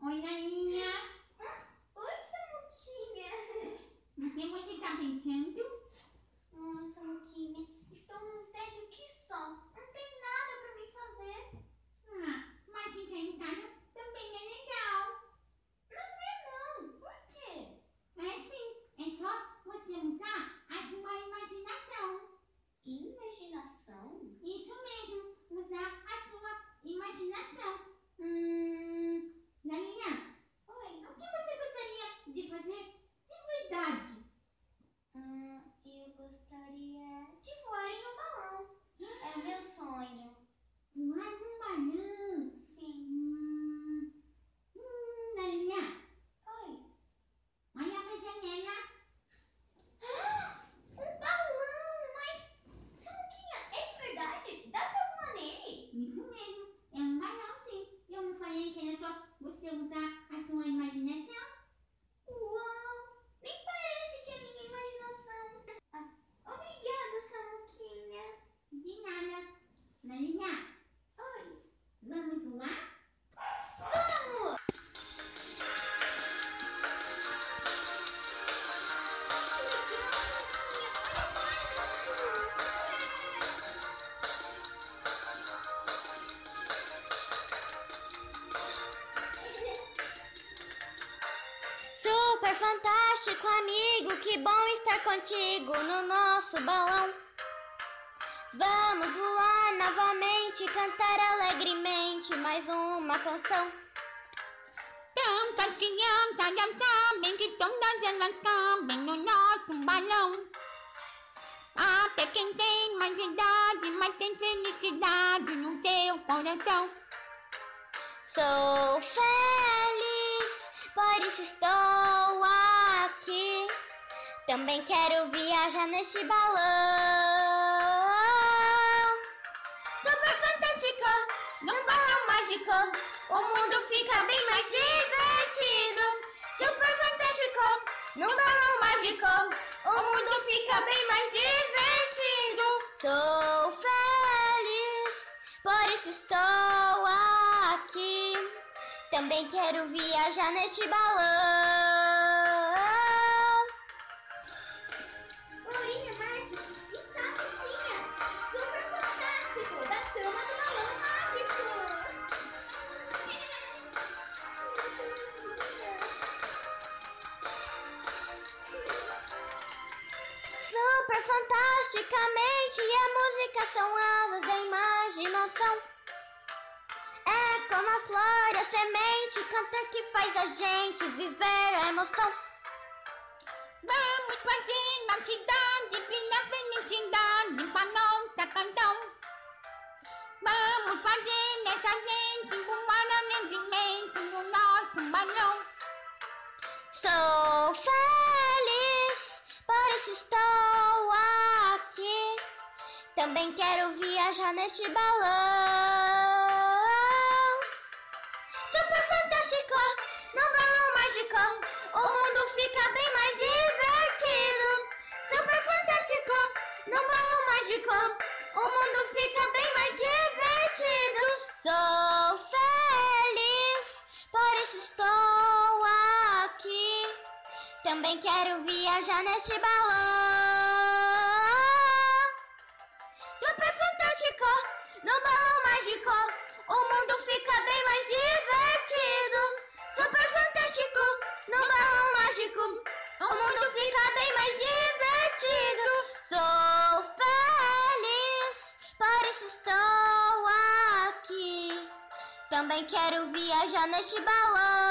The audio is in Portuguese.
Oynan contigo no nosso balão. Vamos voar novamente, cantar alegremente mais uma canção. Tanta criança já sabem que todas elas cabem no nosso balão. Até quem tem mais idade, mas tem felicidade no seu coração. Sou feliz, por isso estou. Também quero viajar neste balão. Super fantástico, num balão mágico, o mundo fica bem mais divertido. Super fantástico, num balão mágico, o mundo fica bem mais divertido. Sou feliz, por isso estou aqui. Também quero viajar neste balão. Super fantasticamente e a música são asas da imaginação. É como a flor, a semente, canta que faz a gente viver a emoção. Viajar neste balão. Super fantástico, num balão mágico, o mundo fica bem mais divertido. Super fantástico, num balão mágico, o mundo fica bem mais divertido. Sou feliz, por isso estou aqui. Também quero viajar neste balão. Também quero viajar neste balão.